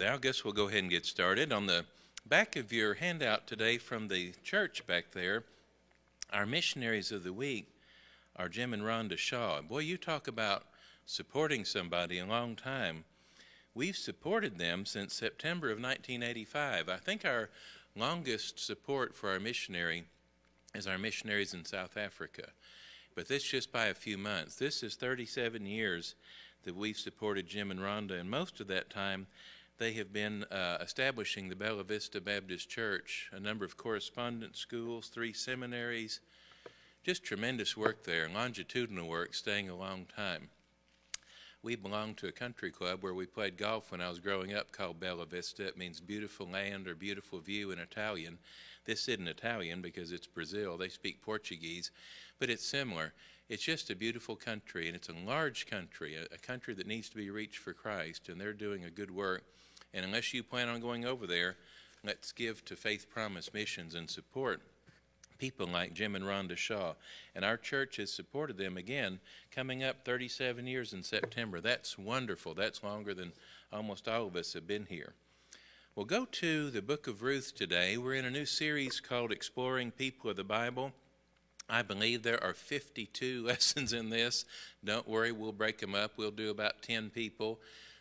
Now, I guess we'll go ahead and get started. On the back of your handout today from the church back there, our missionaries of the week are Jim and Rhonda Shaw. Boy, you talk about supporting somebody a long time. We've supported them since September of 1985. I think our longest support for our missionary is our missionaries in South Africa. But this just by a few months. This is 37 years that we've supported Jim and Rhonda, and most of that time they have been uh, establishing the Bella Vista Baptist Church, a number of correspondence schools, three seminaries, just tremendous work there, longitudinal work, staying a long time. We belong to a country club where we played golf when I was growing up called Bella Vista. It means beautiful land or beautiful view in Italian. This isn't Italian because it's Brazil. They speak Portuguese, but it's similar. It's just a beautiful country, and it's a large country, a, a country that needs to be reached for Christ, and they're doing a good work. And unless you plan on going over there, let's give to Faith Promise Missions and support people like Jim and Rhonda Shaw. And our church has supported them again, coming up 37 years in September. That's wonderful. That's longer than almost all of us have been here. We'll go to the book of Ruth today. We're in a new series called Exploring People of the Bible. I believe there are 52 lessons in this. Don't worry, we'll break them up. We'll do about 10 people.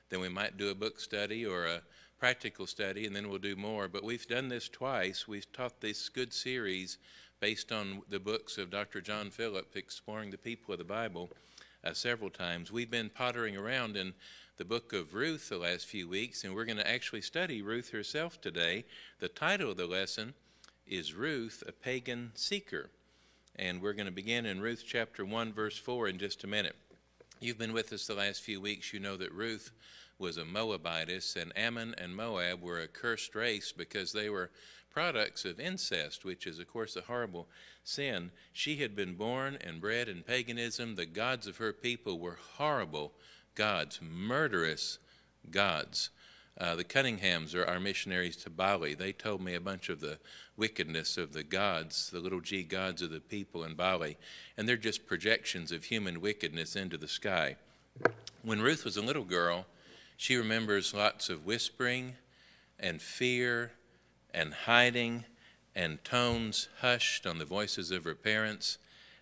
Then we might do a book study or a practical study, and then we'll do more. But we've done this twice. We've taught this good series based on the books of Dr. John Phillips, Exploring the People of the Bible, uh, several times. We've been pottering around in the book of Ruth the last few weeks, and we're going to actually study Ruth herself today. The title of the lesson is Ruth, a Pagan Seeker. And we're going to begin in Ruth chapter 1, verse 4 in just a minute. You've been with us the last few weeks. You know that Ruth was a Moabitess, and Ammon and Moab were a cursed race because they were products of incest, which is, of course, a horrible sin. She had been born and bred in paganism. The gods of her people were horrible gods, murderous gods. Uh, the Cunninghams are our missionaries to Bali. They told me a bunch of the wickedness of the gods, the little g gods of the people in Bali, and they're just projections of human wickedness into the sky. When Ruth was a little girl, she remembers lots of whispering and fear and hiding and tones hushed on the voices of her parents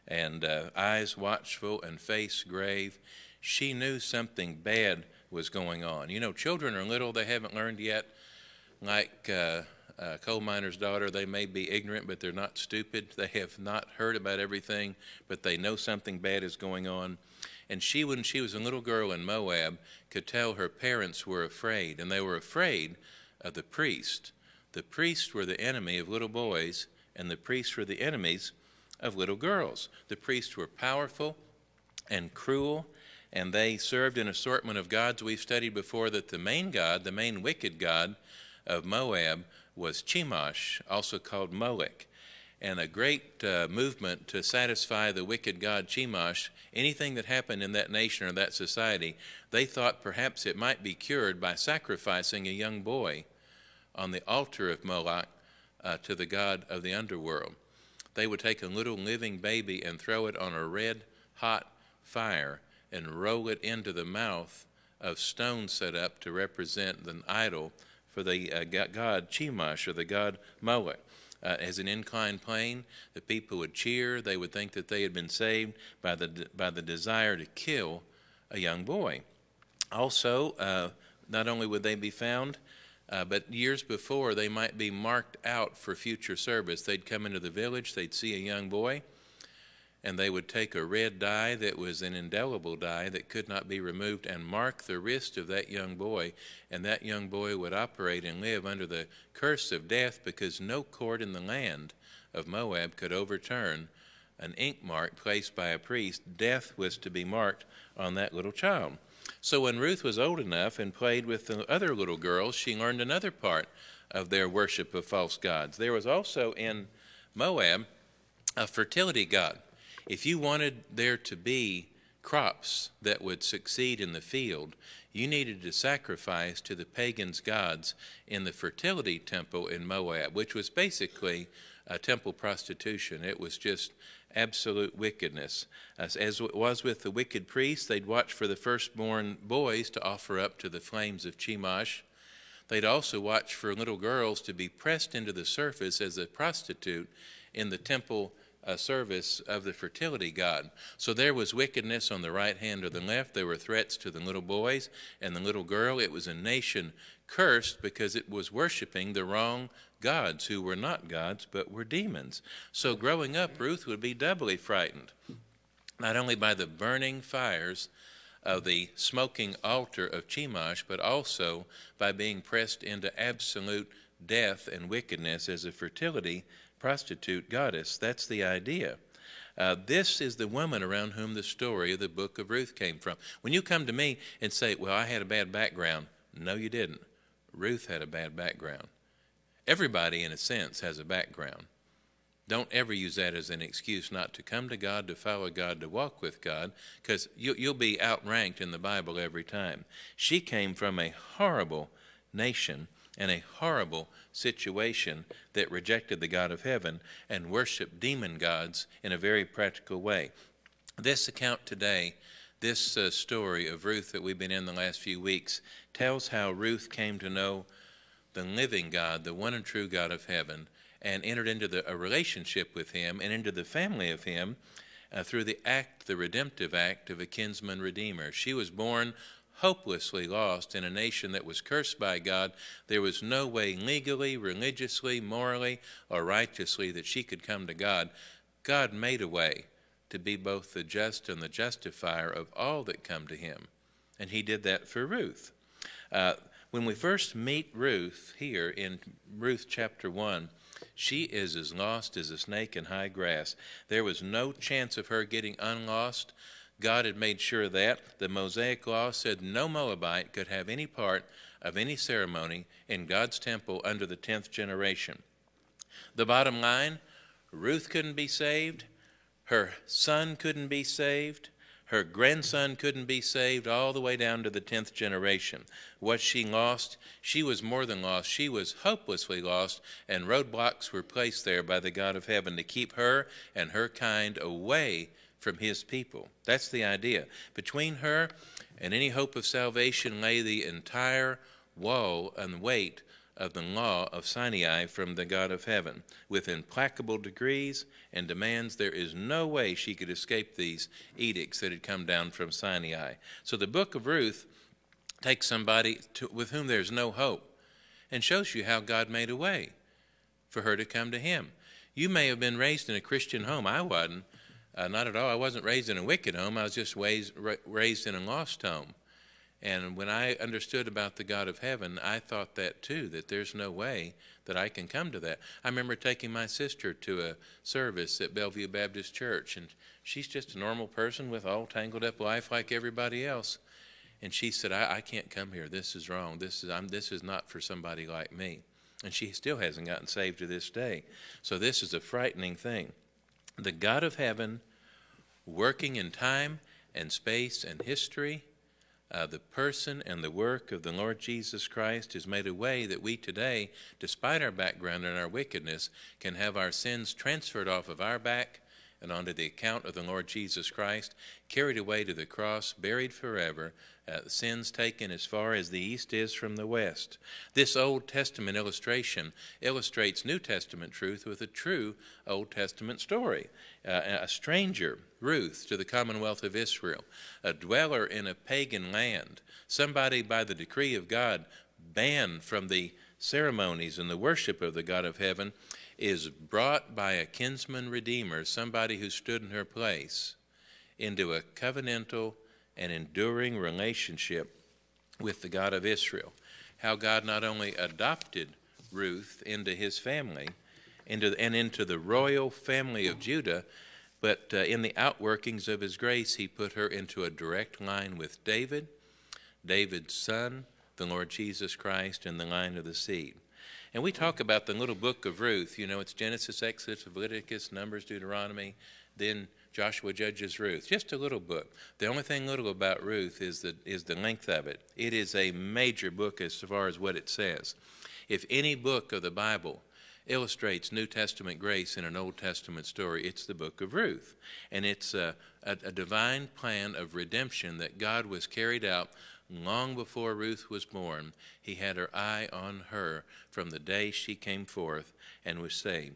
and uh, eyes watchful and face grave. She knew something bad was going on. You know, children are little, they haven't learned yet. Like uh, a coal miner's daughter, they may be ignorant, but they're not stupid. They have not heard about everything, but they know something bad is going on. And she, when she was a little girl in Moab, could tell her parents were afraid, and they were afraid of the priest. The priests were the enemy of little boys, and the priests were the enemies of little girls. The priests were powerful and cruel, and they served an assortment of gods. We've studied before that the main god, the main wicked god of Moab, was Chemosh, also called Molech and a great uh, movement to satisfy the wicked god Chemosh, anything that happened in that nation or that society, they thought perhaps it might be cured by sacrificing a young boy on the altar of Moloch uh, to the god of the underworld. They would take a little living baby and throw it on a red hot fire and roll it into the mouth of stone set up to represent the idol for the uh, god Chemosh or the god Moloch uh, as an inclined plane. The people would cheer. They would think that they had been saved by the, by the desire to kill a young boy. Also, uh, not only would they be found, uh, but years before, they might be marked out for future service. They'd come into the village, they'd see a young boy, and they would take a red dye that was an indelible dye that could not be removed and mark the wrist of that young boy, and that young boy would operate and live under the curse of death because no court in the land of Moab could overturn an ink mark placed by a priest. Death was to be marked on that little child. So when Ruth was old enough and played with the other little girls, she learned another part of their worship of false gods. There was also in Moab a fertility god if you wanted there to be crops that would succeed in the field, you needed to sacrifice to the pagans' gods in the fertility temple in Moab, which was basically a temple prostitution. It was just absolute wickedness. As, as it was with the wicked priests, they'd watch for the firstborn boys to offer up to the flames of Chemosh. They'd also watch for little girls to be pressed into the surface as a prostitute in the temple uh, service of the fertility god. So there was wickedness on the right hand or the left. There were threats to the little boys and the little girl. It was a nation cursed because it was worshiping the wrong gods who were not gods but were demons. So growing up, Ruth would be doubly frightened, not only by the burning fires of the smoking altar of Chemosh, but also by being pressed into absolute death and wickedness as a fertility prostitute goddess. That's the idea. Uh, this is the woman around whom the story of the book of Ruth came from. When you come to me and say, Well, I had a bad background, no, you didn't. Ruth had a bad background. Everybody, in a sense, has a background. Don't ever use that as an excuse not to come to God, to follow God, to walk with God, because you, will be outranked in the Bible every time. She came from a horrible nation and a horrible situation that rejected the God of heaven and worshiped demon gods in a very practical way. This account today, this uh, story of Ruth that we've been in the last few weeks, tells how Ruth came to know the living God, the one and true God of heaven, and entered into the, a relationship with him and into the family of him uh, through the act, the redemptive act of a kinsman redeemer. She was born hopelessly lost in a nation that was cursed by God. There was no way legally, religiously, morally, or righteously that she could come to God. God made a way to be both the just and the justifier of all that come to him. And he did that for Ruth. Uh, when we first meet Ruth here in Ruth chapter 1, she is as lost as a snake in high grass. There was no chance of her getting unlost. God had made sure that. The Mosaic law said no Moabite could have any part of any ceremony in God's temple under the 10th generation. The bottom line Ruth couldn't be saved, her son couldn't be saved, her grandson couldn't be saved all the way down to the 10th generation. What she lost, she was more than lost. She was hopelessly lost, and roadblocks were placed there by the God of heaven to keep her and her kind away from his people. That's the idea. Between her and any hope of salvation lay the entire woe and weight of the law of Sinai from the God of heaven. With implacable degrees and demands, there is no way she could escape these edicts that had come down from Sinai. So the book of Ruth takes somebody to, with whom there's no hope and shows you how God made a way for her to come to him. You may have been raised in a Christian home. I wasn't. Uh, not at all. I wasn't raised in a wicked home. I was just raised, raised in a lost home. And when I understood about the God of heaven, I thought that too, that there's no way that I can come to that. I remember taking my sister to a service at Bellevue Baptist Church, and she's just a normal person with all tangled up life like everybody else. And she said, I, I can't come here. This is wrong. This is, I'm, this is not for somebody like me. And she still hasn't gotten saved to this day. So this is a frightening thing. The God of heaven, working in time and space and history, uh, the person and the work of the Lord Jesus Christ has made a way that we today, despite our background and our wickedness, can have our sins transferred off of our back and onto the account of the Lord Jesus Christ, carried away to the cross, buried forever, uh, sins taken as far as the east is from the west. This Old Testament illustration illustrates New Testament truth with a true Old Testament story. Uh, a stranger, Ruth, to the commonwealth of Israel, a dweller in a pagan land, somebody by the decree of God banned from the ceremonies and the worship of the God of heaven, is brought by a kinsman redeemer, somebody who stood in her place, into a covenantal and enduring relationship with the God of Israel. How God not only adopted Ruth into his family into, and into the royal family of Judah, but uh, in the outworkings of his grace, he put her into a direct line with David, David's son, the Lord Jesus Christ, and the line of the seed. And we talk about the little book of Ruth. You know, it's Genesis, Exodus, Leviticus, Numbers, Deuteronomy, then Joshua Judges Ruth. Just a little book. The only thing little about Ruth is the, is the length of it. It is a major book as far as what it says. If any book of the Bible illustrates New Testament grace in an Old Testament story, it's the book of Ruth. And it's a, a, a divine plan of redemption that God was carried out long before Ruth was born, he had her eye on her from the day she came forth and was saved.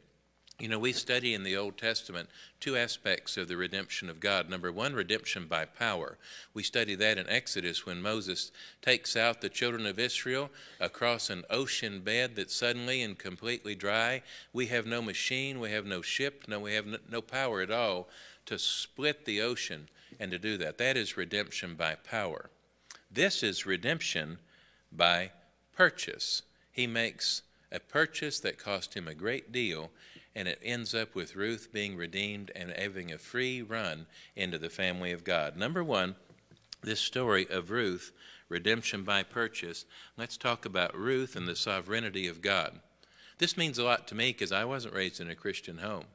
You know, we study in the Old Testament two aspects of the redemption of God. Number one, redemption by power. We study that in Exodus when Moses takes out the children of Israel across an ocean bed that's suddenly and completely dry. We have no machine, we have no ship, no, we have no power at all to split the ocean and to do that. That is redemption by power. This is redemption by purchase. He makes a purchase that cost him a great deal and it ends up with Ruth being redeemed and having a free run into the family of God. Number one, this story of Ruth, redemption by purchase. Let's talk about Ruth and the sovereignty of God. This means a lot to me because I wasn't raised in a Christian home.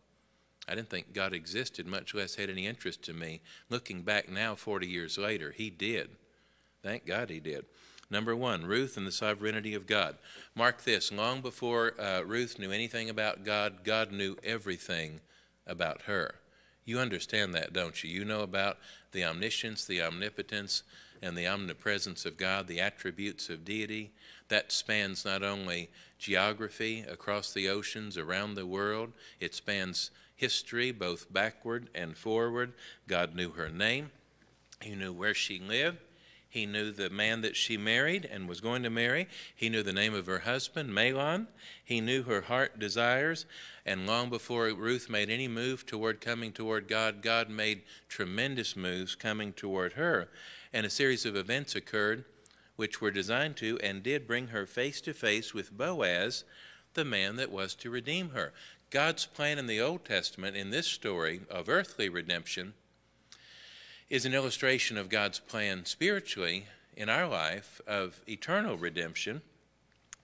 I didn't think God existed, much less had any interest in me. Looking back now, 40 years later, He did. Thank God He did. Number one, Ruth and the sovereignty of God. Mark this long before uh, Ruth knew anything about God, God knew everything about her. You understand that, don't you? You know about the omniscience, the omnipotence, and the omnipresence of God, the attributes of deity. That spans not only geography across the oceans, around the world, it spans history, both backward and forward. God knew her name, He knew where she lived, he knew the man that she married and was going to marry. He knew the name of her husband, Mahlon. He knew her heart desires. And long before Ruth made any move toward coming toward God, God made tremendous moves coming toward her. And a series of events occurred which were designed to and did bring her face to face with Boaz, the man that was to redeem her. God's plan in the Old Testament, in this story of earthly redemption, is an illustration of God's plan spiritually in our life of eternal redemption.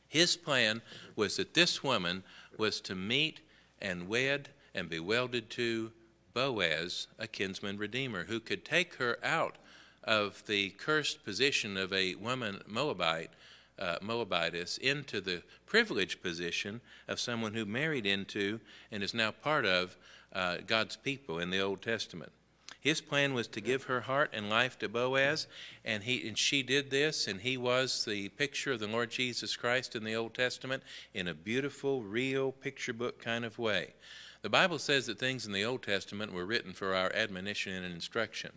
His plan was that this woman was to meet and wed and be welded to Boaz, a kinsman redeemer, who could take her out of the cursed position of a woman Moabite, uh, Moabitess, into the privileged position of someone who married into and is now part of uh, God's people in the Old Testament. His plan was to give her heart and life to Boaz, and he and she did this, and he was the picture of the Lord Jesus Christ in the Old Testament in a beautiful, real picture book kind of way. The Bible says that things in the Old Testament were written for our admonition and instruction.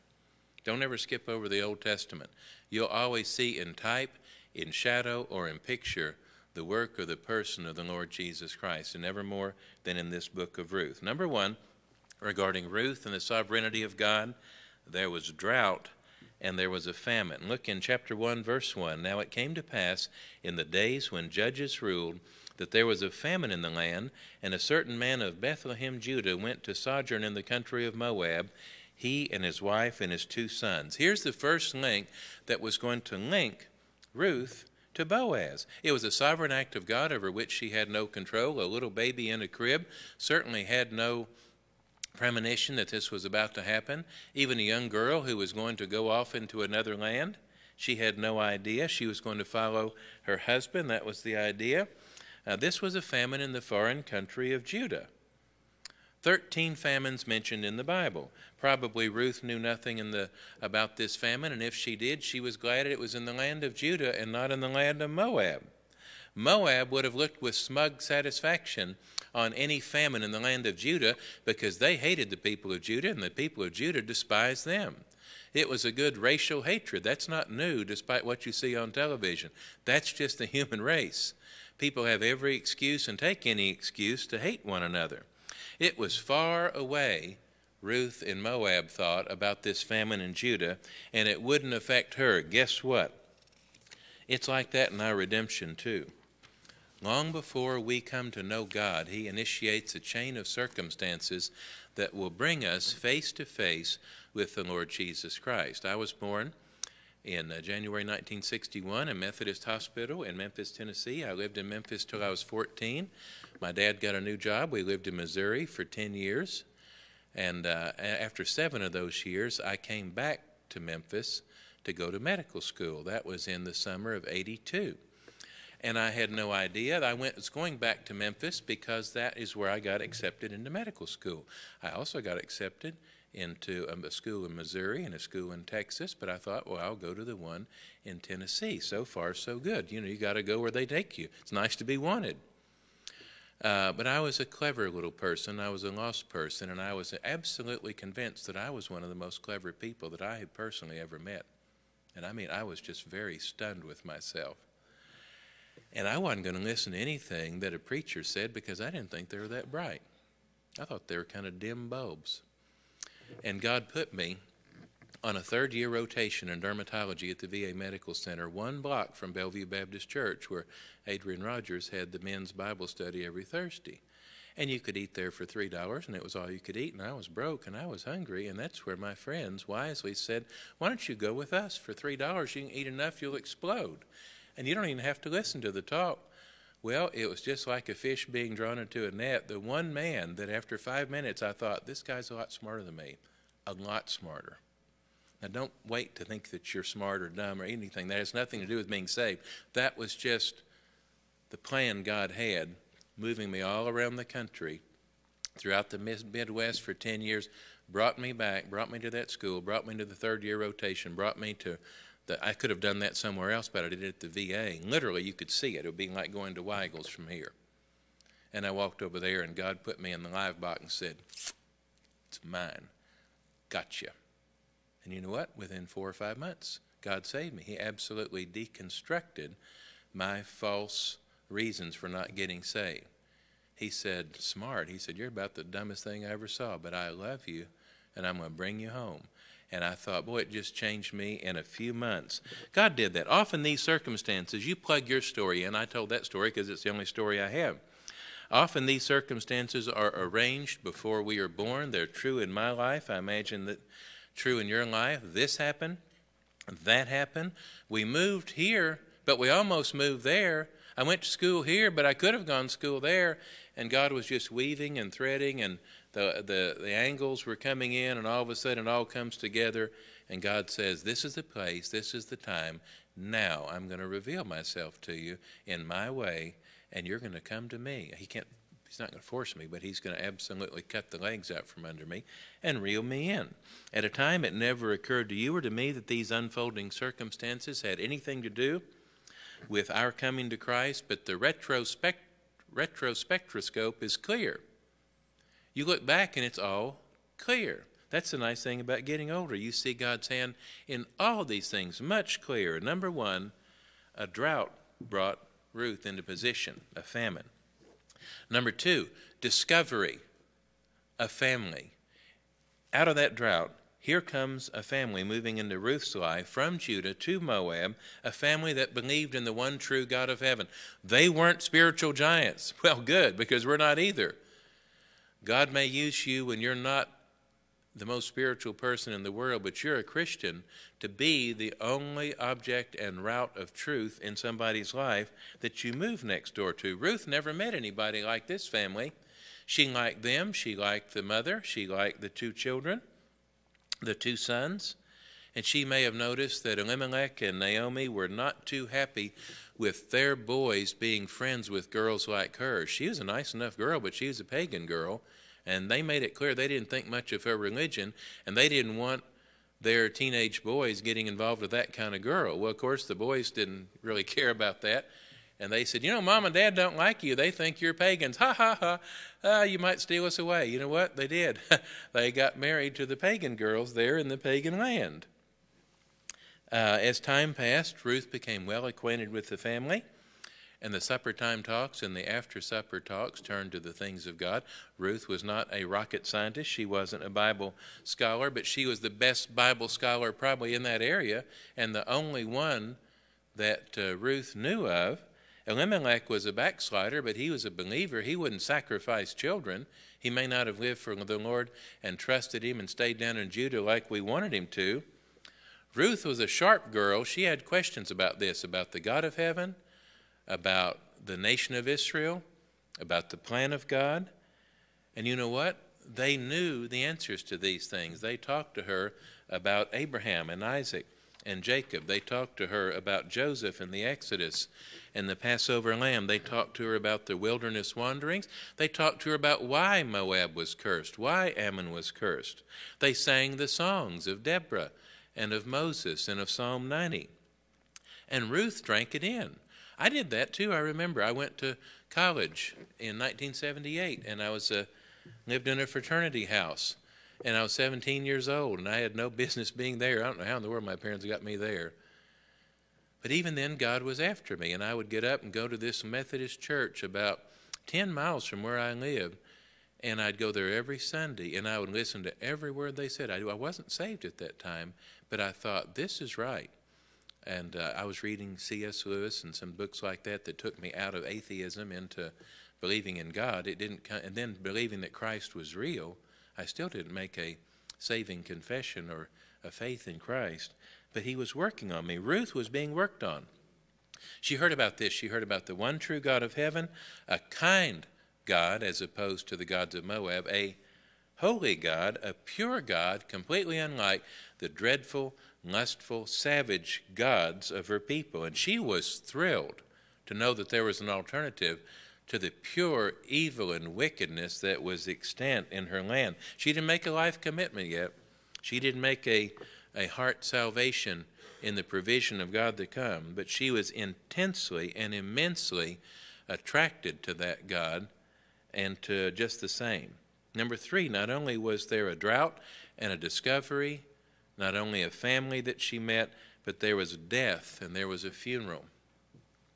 Don't ever skip over the Old Testament. You'll always see in type, in shadow, or in picture the work or the person of the Lord Jesus Christ, and never more than in this book of Ruth. Number one, regarding Ruth and the sovereignty of God, there was drought and there was a famine. Look in chapter 1, verse 1. Now it came to pass in the days when judges ruled that there was a famine in the land, and a certain man of Bethlehem, Judah, went to sojourn in the country of Moab, he and his wife and his two sons. Here's the first link that was going to link Ruth to Boaz. It was a sovereign act of God over which she had no control. A little baby in a crib certainly had no premonition that this was about to happen. Even a young girl who was going to go off into another land, she had no idea. She was going to follow her husband. That was the idea. Uh, this was a famine in the foreign country of Judah. Thirteen famines mentioned in the Bible. Probably Ruth knew nothing in the, about this famine, and if she did, she was glad it was in the land of Judah and not in the land of Moab. Moab would have looked with smug satisfaction on any famine in the land of Judah because they hated the people of Judah and the people of Judah despised them. It was a good racial hatred. That's not new, despite what you see on television. That's just the human race. People have every excuse and take any excuse to hate one another. It was far away, Ruth in Moab thought, about this famine in Judah, and it wouldn't affect her. Guess what? It's like that in our redemption, too. Long before we come to know God, He initiates a chain of circumstances that will bring us face to face with the Lord Jesus Christ. I was born in uh, January 1961 in Methodist Hospital in Memphis, Tennessee. I lived in Memphis till I was 14. My dad got a new job. We lived in Missouri for 10 years. And uh, after seven of those years, I came back to Memphis to go to medical school. That was in the summer of 82. And I had no idea. That I went was going back to Memphis because that is where I got accepted into medical school. I also got accepted into a school in Missouri and a school in Texas, but I thought, well, I'll go to the one in Tennessee. So far, so good. You know, you got to go where they take you. It's nice to be wanted. Uh, but I was a clever little person. I was a lost person, and I was absolutely convinced that I was one of the most clever people that I had personally ever met. And I mean, I was just very stunned with myself. And I wasn't going to listen to anything that a preacher said because I didn't think they were that bright. I thought they were kind of dim bulbs. And God put me on a third year rotation in dermatology at the VA Medical Center, one block from Bellevue Baptist Church, where Adrian Rogers had the men's Bible study every Thursday. And you could eat there for $3, and it was all you could eat. And I was broke and I was hungry. And that's where my friends wisely said, Why don't you go with us? For $3, you can eat enough, you'll explode and you don't even have to listen to the talk. Well, it was just like a fish being drawn into a net. The one man that after five minutes I thought, this guy's a lot smarter than me, a lot smarter. Now, don't wait to think that you're smart or dumb or anything. That has nothing to do with being saved. That was just the plan God had, moving me all around the country throughout the Midwest for 10 years, brought me back, brought me to that school, brought me to the third year rotation, brought me to that I could have done that somewhere else, but I did it at the VA. literally, you could see it. It would be like going to Weigel's from here. And I walked over there, and God put me in the live box and said, It's mine. Gotcha. And you know what? Within four or five months, God saved me. He absolutely deconstructed my false reasons for not getting saved. He said, Smart. He said, You're about the dumbest thing I ever saw, but I love you, and I'm going to bring you home. And I thought, boy, it just changed me in a few months. God did that. Often, these circumstances, you plug your story in. I told that story because it's the only story I have. Often, these circumstances are arranged before we are born. They're true in my life. I imagine that true in your life. This happened, that happened. We moved here, but we almost moved there. I went to school here, but I could have gone to school there. And God was just weaving and threading and the, the, the angles were coming in, and all of a sudden it all comes together, and God says, This is the place, this is the time. Now I'm going to reveal myself to you in my way, and you're going to come to me. He can't. He's not going to force me, but he's going to absolutely cut the legs out from under me and reel me in. At a time it never occurred to you or to me that these unfolding circumstances had anything to do with our coming to Christ, but the retrospect, retrospectroscope is clear. You look back and it's all clear. That's the nice thing about getting older. You see God's hand in all these things much clearer. Number one, a drought brought Ruth into position, a famine. Number two, discovery, a family. Out of that drought, here comes a family moving into Ruth's life from Judah to Moab, a family that believed in the one true God of heaven. They weren't spiritual giants. Well, good, because we're not either. God may use you when you're not the most spiritual person in the world, but you're a Christian, to be the only object and route of truth in somebody's life that you move next door to. Ruth never met anybody like this family. She liked them, she liked the mother, she liked the two children, the two sons, and she may have noticed that Elimelech and Naomi were not too happy with their boys being friends with girls like her. She was a nice enough girl, but she was a pagan girl, and they made it clear they didn't think much of her religion, and they didn't want their teenage boys getting involved with that kind of girl. Well, of course, the boys didn't really care about that. And they said, You know, mom and dad don't like you. They think you're pagans. Ha ha ha. Uh, you might steal us away. You know what? They did. they got married to the pagan girls there in the pagan land. Uh, as time passed, Ruth became well acquainted with the family. And the supper time talks and the after supper talks turned to the things of God. Ruth was not a rocket scientist. She wasn't a Bible scholar, but she was the best Bible scholar probably in that area and the only one that uh, Ruth knew of. Elimelech was a backslider, but he was a believer. He wouldn't sacrifice children. He may not have lived for the Lord and trusted him and stayed down in Judah like we wanted him to. Ruth was a sharp girl. She had questions about this, about the God of heaven, about the nation of Israel, about the plan of God. And you know what? They knew the answers to these things. They talked to her about Abraham and Isaac and Jacob. They talked to her about Joseph and the Exodus and the Passover lamb. They talked to her about the wilderness wanderings. They talked to her about why Moab was cursed, why Ammon was cursed. They sang the songs of Deborah and of Moses and of Psalm 90. And Ruth drank it in. I did that too. I remember I went to college in 1978 and I was uh, lived in a fraternity house and I was 17 years old, and I had no business being there. I don't know how in the world my parents got me there. But even then, God was after me, and I would get up and go to this Methodist church about 10 miles from where I lived, and I'd go there every Sunday, and I would listen to every word they said. I, I wasn't saved at that time, but I thought, this is right. And uh, I was reading C.S. Lewis and some books like that that took me out of atheism into believing in God. It didn't, and then believing that Christ was real I still didn't make a saving confession or a faith in Christ, but he was working on me. Ruth was being worked on. She heard about this. She heard about the one true God of heaven, a kind God as opposed to the gods of Moab, a holy God, a pure God, completely unlike the dreadful, lustful, savage gods of her people. And she was thrilled to know that there was an alternative to the pure evil and wickedness that was extant in her land. She didn't make a life commitment yet. She didn't make a, a heart salvation in the provision of God to come, but she was intensely and immensely attracted to that God and to just the same. Number three, not only was there a drought and a discovery, not only a family that she met, but there was death and there was a funeral.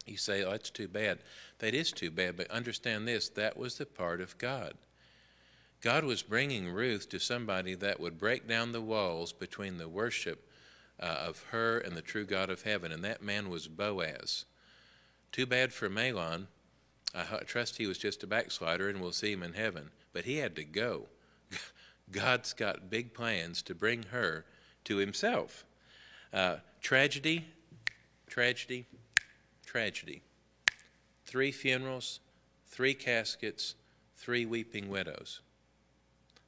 You say, oh, that's too bad. That is too bad, but understand this that was the part of God. God was bringing Ruth to somebody that would break down the walls between the worship uh, of her and the true God of heaven, and that man was Boaz. Too bad for Mahlon. I trust he was just a backslider, and we'll see him in heaven. But he had to go. God's got big plans to bring her to himself. Uh, tragedy, tragedy, tragedy. Three funerals, three caskets, three weeping widows.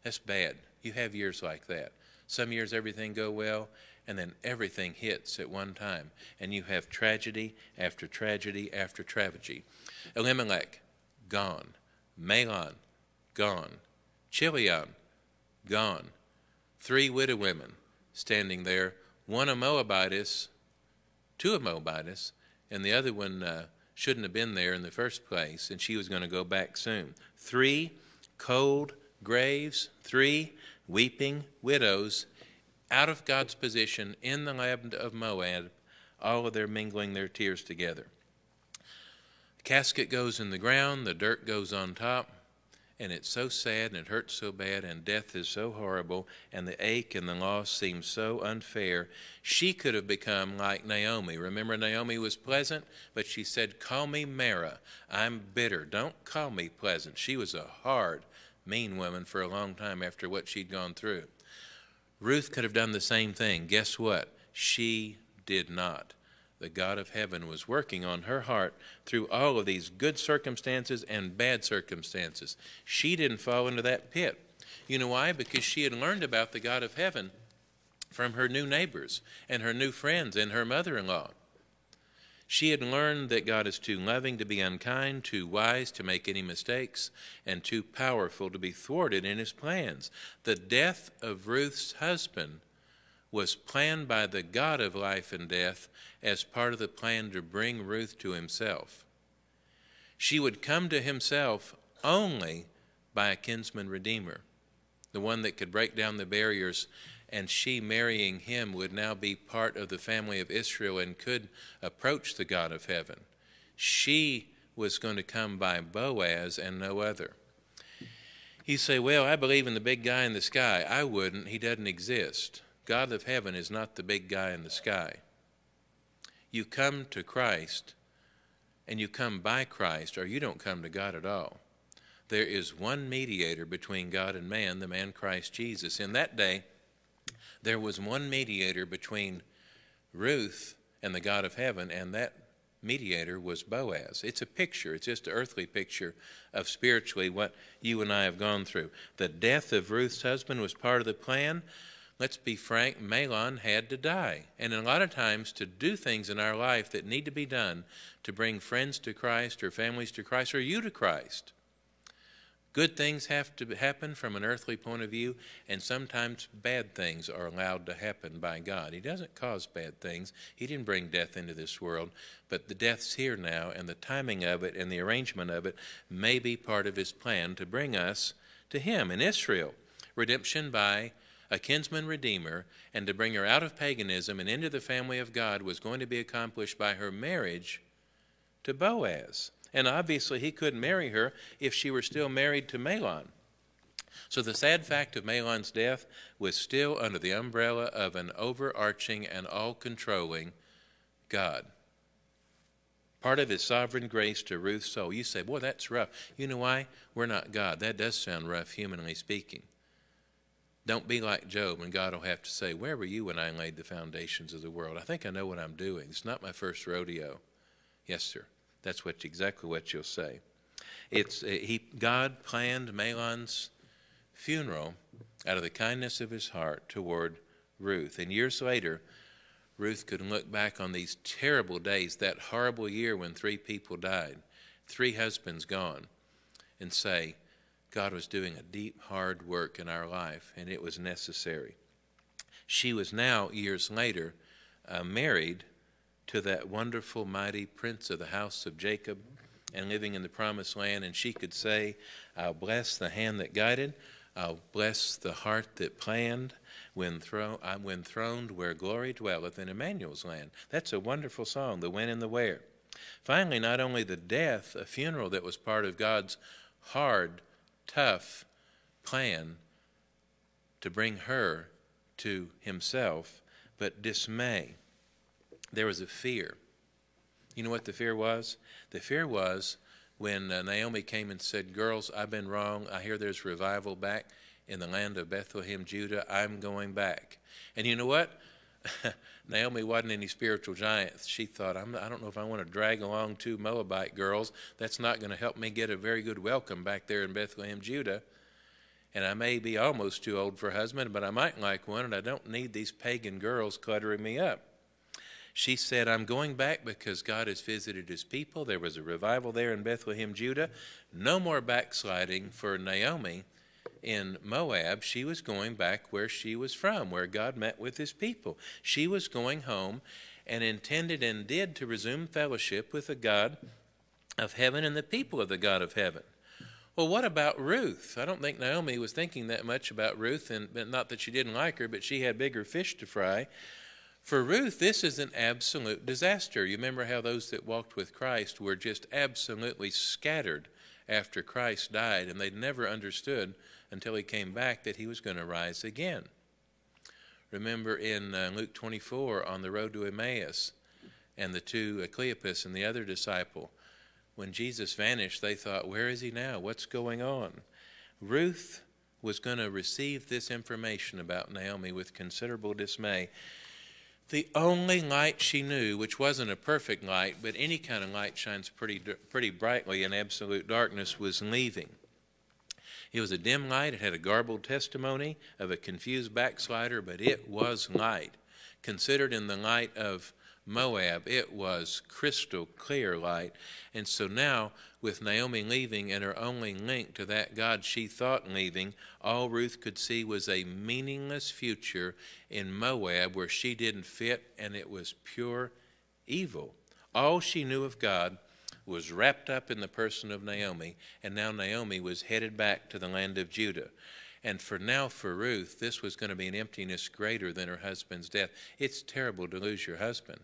That's bad. You have years like that. Some years everything go well, and then everything hits at one time, and you have tragedy after tragedy after tragedy. Elimelech, gone. Mahlon, gone. Chilion, gone. Three widow women standing there, one a Moabitess, two a Moabitess, and the other one uh, shouldn't have been there in the first place, and she was going to go back soon. Three cold graves, three weeping widows out of God's position in the land of Moab, all of their mingling their tears together. The casket goes in the ground, the dirt goes on top and it's so sad and it hurts so bad and death is so horrible and the ache and the loss seems so unfair. She could have become like Naomi. Remember, Naomi was pleasant, but she said, Call me Mara. I'm bitter. Don't call me pleasant. She was a hard, mean woman for a long time after what she'd gone through. Ruth could have done the same thing. Guess what? She did not the God of heaven was working on her heart through all of these good circumstances and bad circumstances. She didn't fall into that pit. You know why? Because she had learned about the God of heaven from her new neighbors and her new friends and her mother in law. She had learned that God is too loving to be unkind, too wise to make any mistakes, and too powerful to be thwarted in his plans. The death of Ruth's husband was planned by the God of life and death as part of the plan to bring Ruth to himself. She would come to himself only by a kinsman redeemer, the one that could break down the barriers, and she marrying him would now be part of the family of Israel and could approach the God of heaven. She was going to come by Boaz and no other. You say, Well, I believe in the big guy in the sky. I wouldn't. He doesn't exist. God of heaven is not the big guy in the sky. You come to Christ and you come by Christ, or you don't come to God at all. There is one mediator between God and man, the man Christ Jesus. In that day, there was one mediator between Ruth and the God of heaven, and that mediator was Boaz. It's a picture, it's just an earthly picture of spiritually what you and I have gone through. The death of Ruth's husband was part of the plan. Let's be frank, Mahlon had to die. And a lot of times, to do things in our life that need to be done to bring friends to Christ or families to Christ or you to Christ, good things have to happen from an earthly point of view, and sometimes bad things are allowed to happen by God. He doesn't cause bad things, He didn't bring death into this world, but the death's here now, and the timing of it and the arrangement of it may be part of His plan to bring us to Him in Israel. Redemption by a kinsman redeemer, and to bring her out of paganism and into the family of God was going to be accomplished by her marriage to Boaz. And obviously, he couldn't marry her if she were still married to Mahlon. So the sad fact of Mahlon's death was still under the umbrella of an overarching and all controlling God. Part of his sovereign grace to Ruth's soul. You say, boy, that's rough. You know why? We're not God. That does sound rough, humanly speaking. Don't be like Job, and God will have to say, Where were you when I laid the foundations of the world? I think I know what I'm doing. It's not my first rodeo. Yes, sir. That's what exactly what you'll say. It's uh, he. God planned Mahlon's funeral out of the kindness of his heart toward Ruth, and years later, Ruth could look back on these terrible days, that horrible year when three people died, three husbands gone, and say, God was doing a deep, hard work in our life, and it was necessary. She was now, years later, uh, married to that wonderful, mighty prince of the house of Jacob and living in the promised land, and she could say, I'll bless the hand that guided, I'll bless the heart that planned, when, thro- uh, when throned where glory dwelleth in Emmanuel's land. That's a wonderful song, the when and the where. Finally, not only the death, a funeral that was part of God's hard tough plan to bring her to himself, but dismay. There was a fear. You know what the fear was? The fear was when uh, Naomi came and said, Girls, I've been wrong. I hear there's revival back in the land of Bethlehem, Judah. I'm going back. And you know what? Naomi wasn't any spiritual giant. She thought, I'm, I don't know if I want to drag along two Moabite girls. That's not going to help me get a very good welcome back there in Bethlehem, Judah. And I may be almost too old for a husband, but I might like one, and I don't need these pagan girls cluttering me up. She said, I'm going back because God has visited his people. There was a revival there in Bethlehem, Judah. No more backsliding for Naomi in Moab, she was going back where she was from, where God met with his people. She was going home and intended and did to resume fellowship with the God of heaven and the people of the God of heaven. Well, what about Ruth? I don't think Naomi was thinking that much about Ruth, and not that she didn't like her, but she had bigger fish to fry. For Ruth, this is an absolute disaster. You remember how those that walked with Christ were just absolutely scattered after Christ died, and they'd never understood until he came back that he was going to rise again. Remember in uh, Luke 24 on the road to Emmaus, and the two, uh, Cleopas and the other disciple, when Jesus vanished, they thought, Where is he now? What's going on? Ruth was going to receive this information about Naomi with considerable dismay. The only light she knew, which wasn't a perfect light, but any kind of light shines pretty, pretty brightly in absolute darkness, was leaving. It was a dim light. It had a garbled testimony of a confused backslider, but it was light. Considered in the light of Moab, it was crystal clear light. And so now, with Naomi leaving and her only link to that God she thought leaving, all Ruth could see was a meaningless future in Moab where she didn't fit and it was pure evil. All she knew of God was wrapped up in the person of Naomi, and now Naomi was headed back to the land of Judah. And for now, for Ruth, this was going to be an emptiness greater than her husband's death. It's terrible to lose your husband,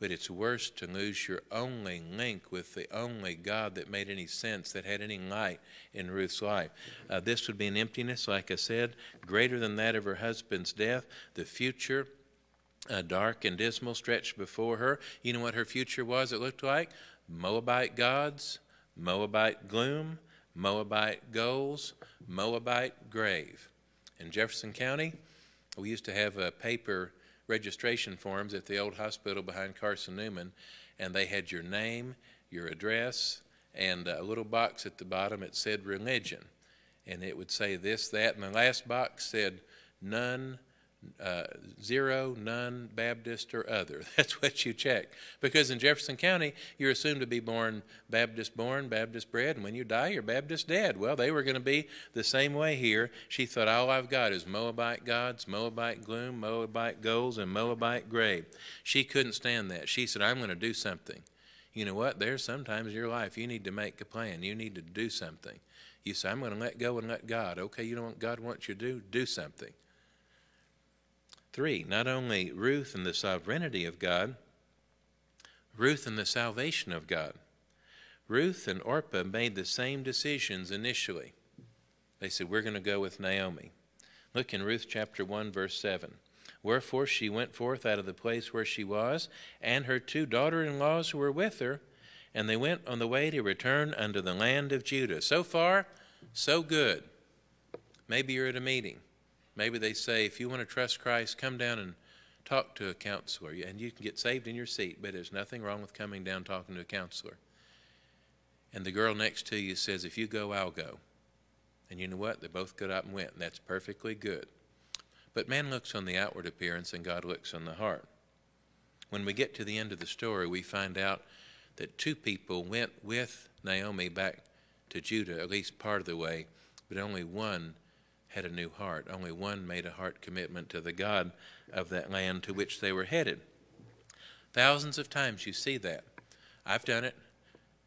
but it's worse to lose your only link with the only God that made any sense, that had any light in Ruth's life. Uh, this would be an emptiness, like I said, greater than that of her husband's death. The future, uh, dark and dismal, stretched before her. You know what her future was? It looked like Moabite gods, Moabite gloom, Moabite goals, Moabite grave. In Jefferson County, we used to have a paper registration forms at the old hospital behind Carson Newman, and they had your name, your address, and a little box at the bottom it said religion. And it would say this, that, and the last box said none, uh, zero, none, Baptist, or other. That's what you check. Because in Jefferson County, you're assumed to be born Baptist born, Baptist bred, and when you die, you're Baptist dead. Well, they were going to be the same way here. She thought, all I've got is Moabite gods, Moabite gloom, Moabite goals, and Moabite grave. She couldn't stand that. She said, I'm going to do something. You know what? There's sometimes in your life you need to make a plan. You need to do something. You say, I'm going to let go and let God. Okay, you know what God wants you to do? Do something. Three, not only Ruth and the sovereignty of God, Ruth and the salvation of God. Ruth and Orpah made the same decisions initially. They said, We're going to go with Naomi. Look in Ruth chapter 1, verse 7. Wherefore she went forth out of the place where she was, and her two daughter in laws who were with her, and they went on the way to return unto the land of Judah. So far, so good. Maybe you're at a meeting. Maybe they say, if you want to trust Christ, come down and talk to a counselor. And you can get saved in your seat, but there's nothing wrong with coming down talking to a counselor. And the girl next to you says, if you go, I'll go. And you know what? They both got up and went, and that's perfectly good. But man looks on the outward appearance, and God looks on the heart. When we get to the end of the story, we find out that two people went with Naomi back to Judah, at least part of the way, but only one had a new heart. Only one made a heart commitment to the God of that land to which they were headed. Thousands of times you see that. I've done it,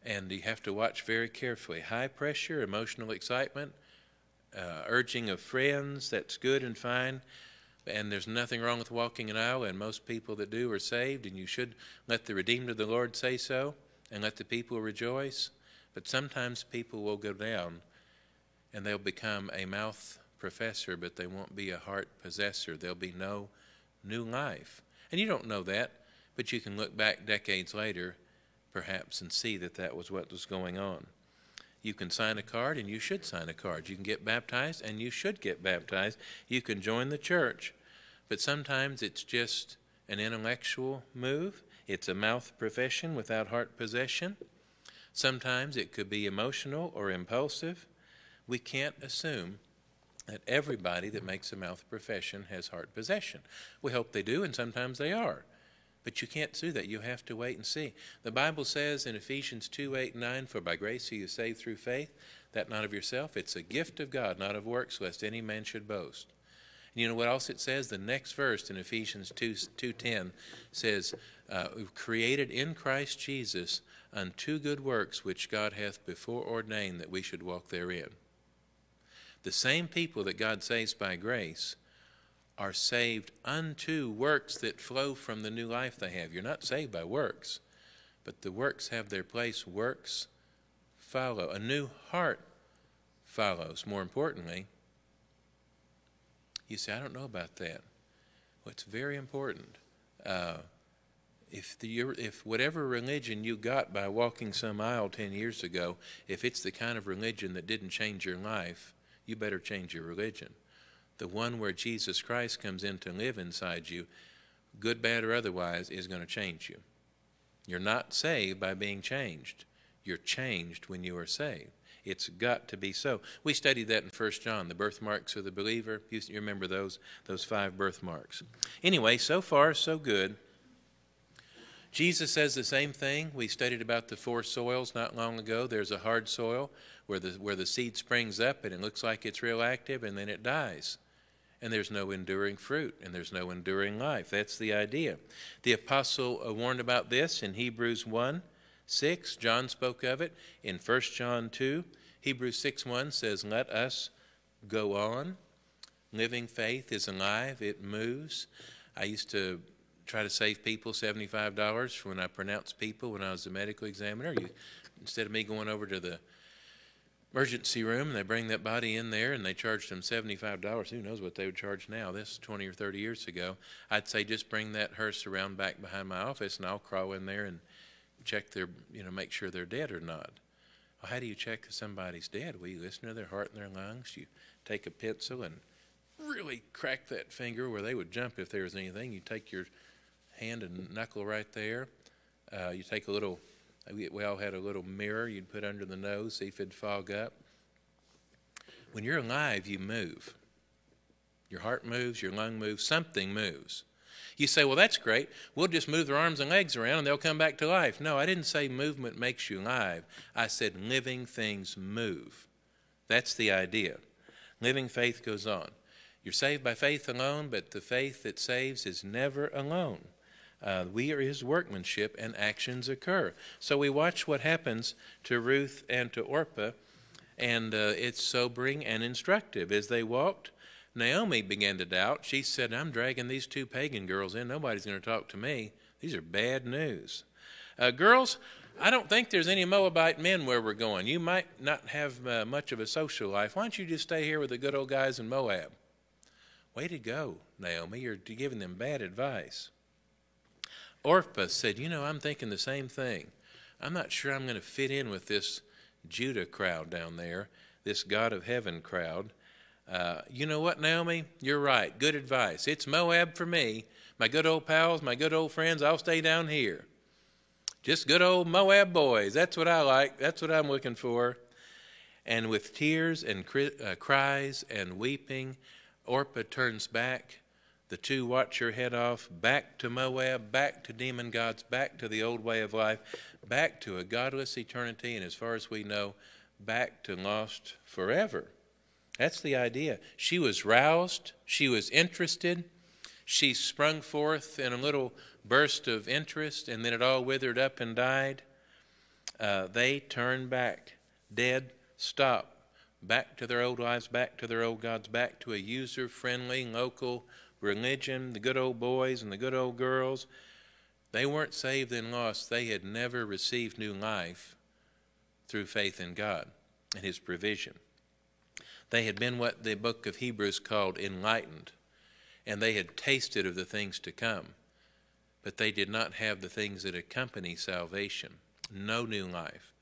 and you have to watch very carefully. High pressure, emotional excitement, uh, urging of friends, that's good and fine. And there's nothing wrong with walking an aisle, and most people that do are saved, and you should let the redeemed of the Lord say so and let the people rejoice. But sometimes people will go down and they'll become a mouth professor, but they won't be a heart possessor. There'll be no new life. And you don't know that, but you can look back decades later, perhaps, and see that that was what was going on. You can sign a card, and you should sign a card. You can get baptized, and you should get baptized. You can join the church. But sometimes it's just an intellectual move, it's a mouth profession without heart possession. Sometimes it could be emotional or impulsive. We can't assume that everybody that makes a mouth profession has heart possession. We hope they do, and sometimes they are. But you can't do that. You have to wait and see. The Bible says in Ephesians 2 8 and 9, For by grace are you saved through faith, that not of yourself. It's a gift of God, not of works, lest any man should boast. And you know what else it says? The next verse in Ephesians 2 2.10 says, uh, Created in Christ Jesus unto good works which God hath before ordained that we should walk therein. The same people that God saves by grace are saved unto works that flow from the new life they have. You're not saved by works, but the works have their place. Works follow. A new heart follows. More importantly, you say, I don't know about that. Well, it's very important. Uh, if, the, if whatever religion you got by walking some aisle 10 years ago, if it's the kind of religion that didn't change your life, you better change your religion the one where Jesus Christ comes in to live inside you, good, bad, or otherwise, is going to change you. You're not saved by being changed. You're changed when you are saved. It's got to be so. We studied that in 1 John, the birthmarks of the believer. You remember those, those five birthmarks. Anyway, so far, so good. Jesus says the same thing. We studied about the four soils not long ago. There's a hard soil where the, where the seed springs up and it looks like it's real active and then it dies and there's no enduring fruit and there's no enduring life. That's the idea. The apostle uh, warned about this in Hebrews 1 6. John spoke of it in 1 John 2. Hebrews 6 1 says, Let us go on. Living faith is alive, it moves. I used to try to save people $75 when I pronounced people when I was a medical examiner. You, instead of me going over to the emergency room and they bring that body in there and they charged them $75 who knows what they would charge now? This 20 or 30 years ago i'd say just bring that hearse around back behind my office and i'll crawl in there and check their you know make sure they're dead or not. Well, how do you check if somebody's dead? Well you listen to their heart and their lungs you take a pencil and really crack that finger where they would jump if there was anything. You take your hand and knuckle right there. Uh, you take a little we all had a little mirror you'd put under the nose, see if it'd fog up. When you're alive, you move. Your heart moves, your lung moves, something moves. You say, well, that's great. We'll just move their arms and legs around and they'll come back to life. No, I didn't say movement makes you alive. I said living things move. That's the idea. Living faith goes on. You're saved by faith alone, but the faith that saves is never alone. Uh, we are his workmanship, and actions occur. So we watch what happens to Ruth and to Orpah, and uh, it's sobering and instructive. As they walked, Naomi began to doubt. She said, I'm dragging these two pagan girls in. Nobody's going to talk to me. These are bad news. Uh, girls, I don't think there's any Moabite men where we're going. You might not have uh, much of a social life. Why don't you just stay here with the good old guys in Moab? Way to go, Naomi. You're giving them bad advice. Orpah said, You know, I'm thinking the same thing. I'm not sure I'm going to fit in with this Judah crowd down there, this God of heaven crowd. Uh, you know what, Naomi? You're right. Good advice. It's Moab for me. My good old pals, my good old friends, I'll stay down here. Just good old Moab boys. That's what I like. That's what I'm looking for. And with tears and uh, cries and weeping, Orpah turns back the two watch her head off back to Moab, back to demon gods, back to the old way of life, back to a godless eternity, and as far as we know, back to lost forever. That's the idea. She was roused, she was interested, she sprung forth in a little burst of interest, and then it all withered up and died. Uh, they turned back, dead, stop, back to their old lives, back to their old gods, back to a user friendly, local, religion, the good old boys and the good old girls, they weren't saved and lost. They had never received new life through faith in God and His provision. They had been what the book of Hebrews called enlightened, and they had tasted of the things to come, but they did not have the things that accompany salvation no new life,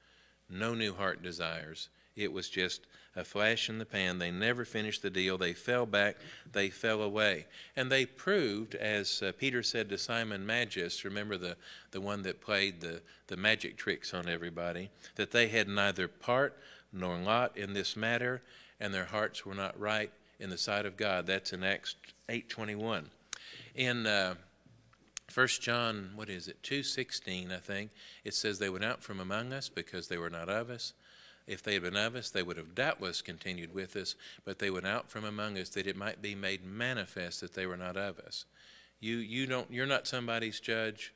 no new heart desires. It was just a flash in the pan. They never finished the deal. They fell back. They fell away. And they proved, as uh, Peter said to Simon Magus, remember the, the one that played the, the magic tricks on everybody, that they had neither part nor lot in this matter, and their hearts were not right in the sight of God. That's in Acts 8.21. In uh, 1 John, what is it, 2.16, I think, it says, They went out from among us because they were not of us if they had been of us, they would have doubtless continued with us, but they went out from among us that it might be made manifest that they were not of us. You, you don't, you're not somebody's judge,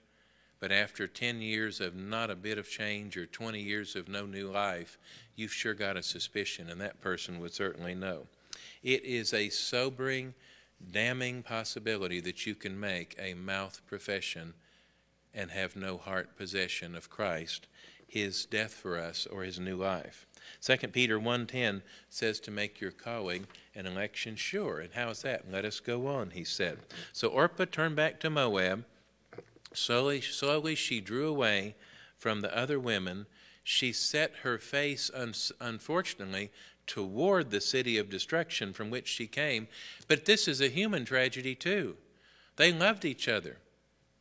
but after 10 years of not a bit of change or 20 years of no new life, you've sure got a suspicion, and that person would certainly know. It is a sobering, damning possibility that you can make a mouth profession and have no heart possession of Christ his death for us or his new life. 2 Peter 1:10 says to make your calling and election sure. And how is that? Let us go on, he said. So Orpah turned back to Moab. Slowly, slowly she drew away from the other women. She set her face, un- unfortunately, toward the city of destruction from which she came. But this is a human tragedy, too. They loved each other.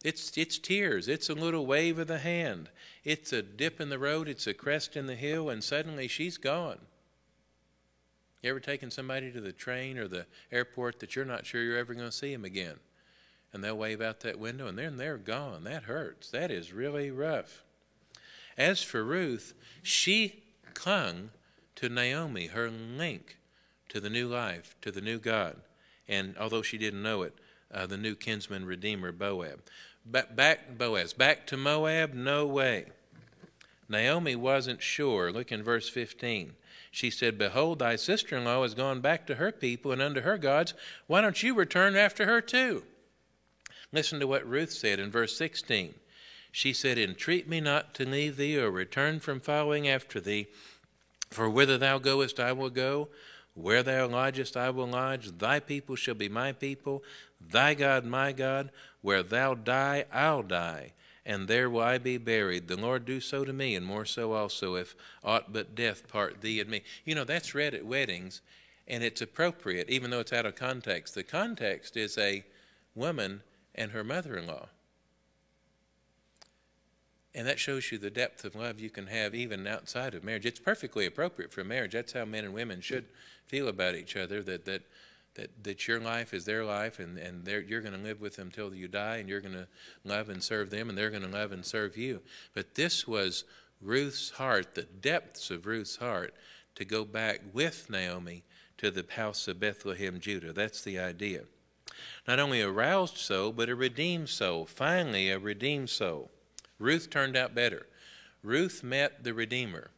It's, it's tears. It's a little wave of the hand. It's a dip in the road. It's a crest in the hill, and suddenly she's gone. You ever taken somebody to the train or the airport that you're not sure you're ever going to see them again? And they'll wave out that window, and then they're gone. That hurts. That is really rough. As for Ruth, she clung to Naomi, her link to the new life, to the new God. And although she didn't know it, uh, the new kinsman redeemer, Boab. Back, Boaz, back to Moab? No way. Naomi wasn't sure. Look in verse 15. She said, Behold, thy sister in law has gone back to her people and unto her gods. Why don't you return after her too? Listen to what Ruth said in verse 16. She said, Entreat me not to leave thee or return from following after thee, for whither thou goest I will go, where thou lodgest I will lodge, thy people shall be my people, thy God my God, where thou die, I'll die, and there will I be buried. The Lord do so to me, and more so also, if aught but death part thee and me. You know, that's read at weddings, and it's appropriate, even though it's out of context. The context is a woman and her mother in law. And that shows you the depth of love you can have even outside of marriage. It's perfectly appropriate for marriage. That's how men and women should feel about each other, that, that that, that your life is their life and, and you're going to live with them till you die and you're going to love and serve them and they're going to love and serve you. But this was Ruth's heart, the depths of Ruth's heart, to go back with Naomi to the house of Bethlehem, Judah. That's the idea. Not only a roused soul, but a redeemed soul. Finally, a redeemed soul. Ruth turned out better. Ruth met the Redeemer.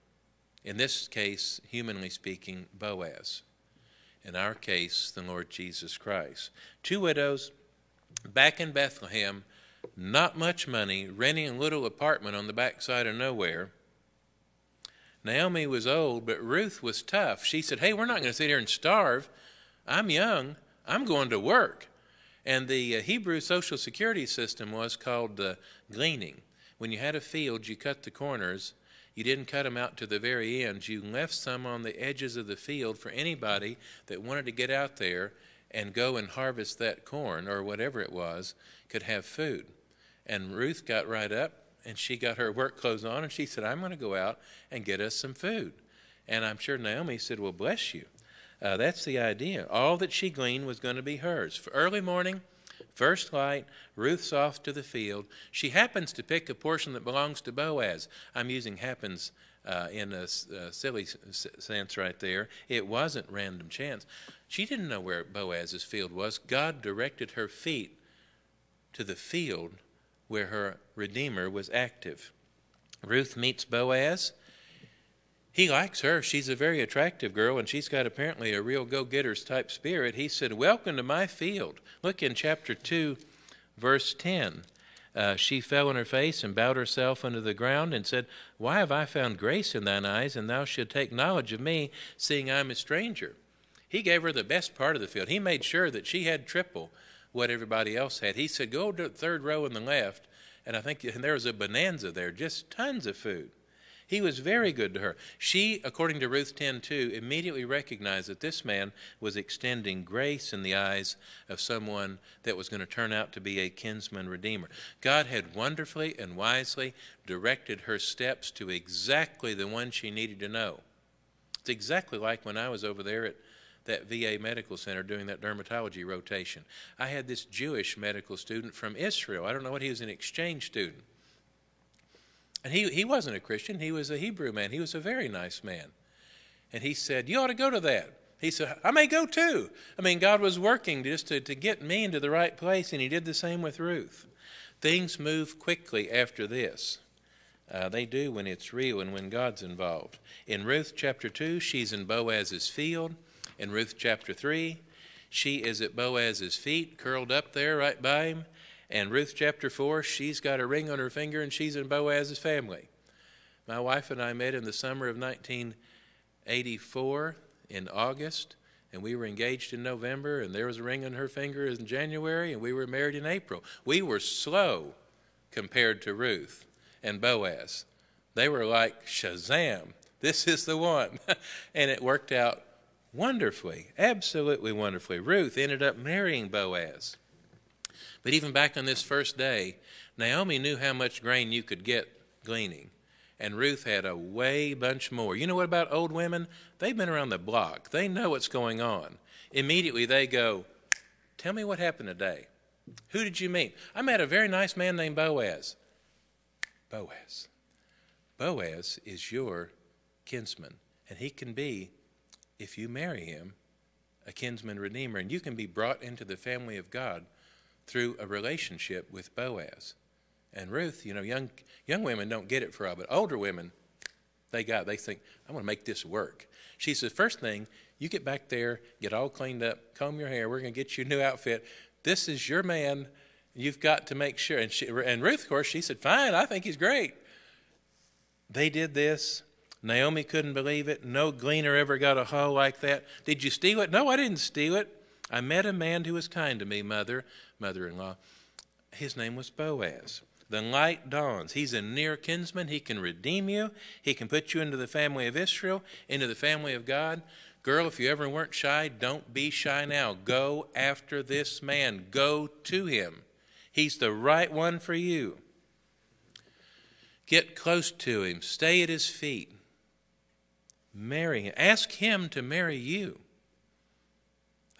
In this case, humanly speaking, Boaz in our case, the Lord Jesus Christ. Two widows back in Bethlehem, not much money, renting a little apartment on the backside of nowhere. Naomi was old, but Ruth was tough. She said, Hey, we're not going to sit here and starve. I'm young. I'm going to work. And the uh, Hebrew social security system was called uh, gleaning. When you had a field, you cut the corners you didn't cut them out to the very ends. You left some on the edges of the field for anybody that wanted to get out there and go and harvest that corn or whatever it was could have food. And Ruth got right up and she got her work clothes on and she said, I'm going to go out and get us some food. And I'm sure Naomi said, Well, bless you. Uh, that's the idea. All that she gleaned was going to be hers. For early morning, First light, Ruth's off to the field. She happens to pick a portion that belongs to Boaz. I'm using happens uh, in a, a silly sense right there. It wasn't random chance. She didn't know where Boaz's field was. God directed her feet to the field where her Redeemer was active. Ruth meets Boaz he likes her. She's a very attractive girl, and she's got apparently a real go getters type spirit. He said, Welcome to my field. Look in chapter 2, verse 10. Uh, she fell on her face and bowed herself unto the ground and said, Why have I found grace in thine eyes, and thou should take knowledge of me, seeing I am a stranger? He gave her the best part of the field. He made sure that she had triple what everybody else had. He said, Go to the third row on the left, and I think and there was a bonanza there, just tons of food. He was very good to her. She, according to Ruth 10:2, immediately recognized that this man was extending grace in the eyes of someone that was going to turn out to be a kinsman redeemer. God had wonderfully and wisely directed her steps to exactly the one she needed to know. It's exactly like when I was over there at that VA medical center doing that dermatology rotation. I had this Jewish medical student from Israel. I don't know what he was an exchange student and he, he wasn't a Christian, he was a Hebrew man. He was a very nice man. And he said, You ought to go to that. He said, I may go too. I mean, God was working just to, to get me into the right place, and he did the same with Ruth. Things move quickly after this. Uh, they do when it's real and when God's involved. In Ruth chapter 2, she's in Boaz's field. In Ruth chapter 3, she is at Boaz's feet, curled up there right by him. And Ruth chapter 4, she's got a ring on her finger and she's in Boaz's family. My wife and I met in the summer of 1984 in August, and we were engaged in November, and there was a ring on her finger in January, and we were married in April. We were slow compared to Ruth and Boaz. They were like, Shazam, this is the one. and it worked out wonderfully, absolutely wonderfully. Ruth ended up marrying Boaz. But even back on this first day, Naomi knew how much grain you could get gleaning. And Ruth had a way bunch more. You know what about old women? They've been around the block, they know what's going on. Immediately they go, Tell me what happened today. Who did you meet? I met a very nice man named Boaz. Boaz. Boaz is your kinsman, and he can be, if you marry him, a kinsman redeemer, and you can be brought into the family of God through a relationship with Boaz. And Ruth, you know, young young women don't get it for all, but older women, they got they think, I want to make this work. She says, first thing, you get back there, get all cleaned up, comb your hair, we're gonna get you a new outfit. This is your man. You've got to make sure. And, she, and Ruth, of course, she said, Fine, I think he's great. They did this. Naomi couldn't believe it. No gleaner ever got a hoe like that. Did you steal it? No, I didn't steal it. I met a man who was kind to me, mother mother in law. His name was Boaz. The light dawns. He's a near kinsman. He can redeem you. He can put you into the family of Israel, into the family of God. Girl, if you ever weren't shy, don't be shy now. Go after this man. Go to him. He's the right one for you. Get close to him. Stay at his feet. Marry him. Ask him to marry you.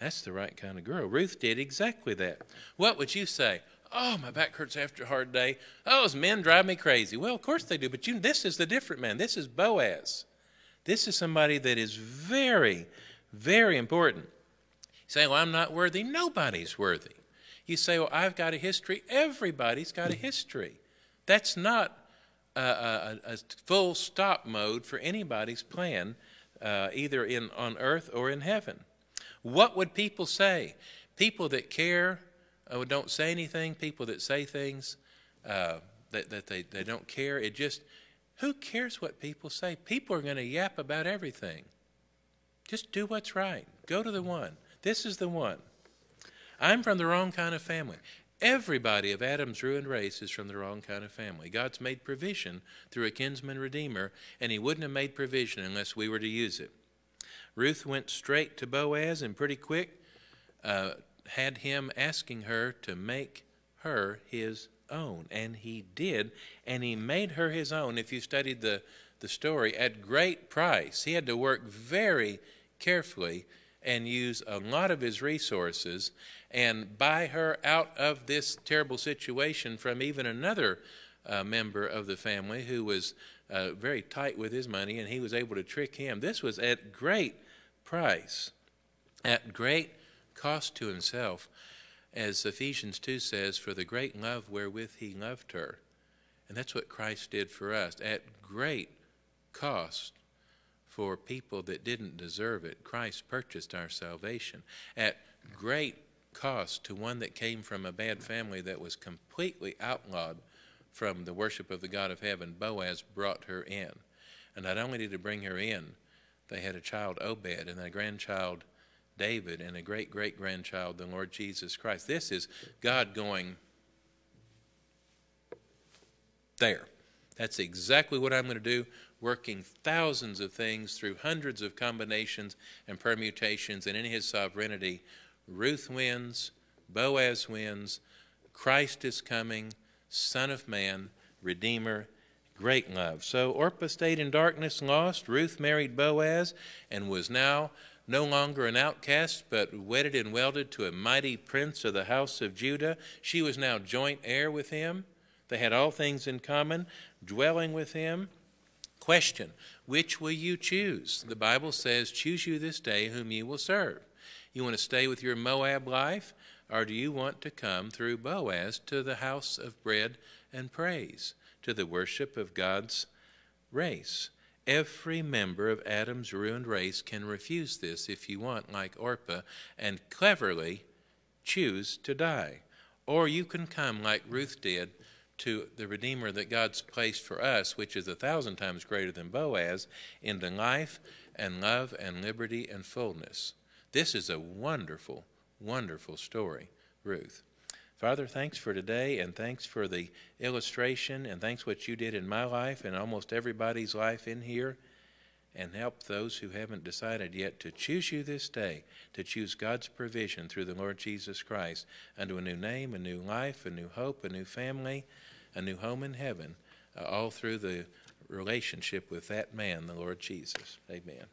That's the right kind of girl. Ruth did exactly that. What would you say? Oh, my back hurts after a hard day. Oh, those men drive me crazy. Well, of course they do, but you, this is the different man. This is Boaz. This is somebody that is very, very important. You say, well, I'm not worthy. Nobody's worthy. You say, well, I've got a history. Everybody's got a history. That's not a, a, a full stop mode for anybody's plan, uh, either in, on earth or in heaven. What would people say? People that care uh, don't say anything, people that say things uh, that, that they, they don't care. It just, who cares what people say? People are going to yap about everything. Just do what's right. Go to the one. This is the one. I'm from the wrong kind of family. Everybody of Adam's ruined race is from the wrong kind of family. God's made provision through a kinsman redeemer, and He wouldn't have made provision unless we were to use it. Ruth went straight to Boaz and pretty quick uh, had him asking her to make her his own. And he did, and he made her his own. If you studied the, the story, at great price. He had to work very carefully and use a lot of his resources and buy her out of this terrible situation from even another uh, member of the family who was uh, very tight with his money and he was able to trick him. This was at great price, at great cost to himself, as Ephesians 2 says, for the great love wherewith he loved her. And that's what Christ did for us at great cost for people that didn't deserve it. Christ purchased our salvation at great cost to one that came from a bad family that was completely outlawed from the worship of the God of heaven. Boaz brought her in. And not only did he bring her in, they had a child, Obed, and a grandchild, David, and a great great grandchild, the Lord Jesus Christ. This is God going there. That's exactly what I'm going to do, working thousands of things through hundreds of combinations and permutations, and in His sovereignty, Ruth wins, Boaz wins, Christ is coming, Son of Man, Redeemer, great love. So Orpah stayed in darkness, lost. Ruth married Boaz and was now no longer an outcast, but wedded and welded to a mighty prince of the house of Judah. She was now joint heir with him. They had all things in common, dwelling with him. Question Which will you choose? The Bible says, Choose you this day whom you will serve. You want to stay with your Moab life, or do you want to come through Boaz to the house of bread and praise? To the worship of God's race. Every member of Adam's ruined race can refuse this if you want, like Orpah, and cleverly choose to die. Or you can come, like Ruth did, to the Redeemer that God's placed for us, which is a thousand times greater than Boaz, into life and love and liberty and fullness. This is a wonderful, wonderful story, Ruth. Father, thanks for today and thanks for the illustration and thanks what you did in my life and almost everybody's life in here. And help those who haven't decided yet to choose you this day, to choose God's provision through the Lord Jesus Christ unto a new name, a new life, a new hope, a new family, a new home in heaven, uh, all through the relationship with that man, the Lord Jesus. Amen.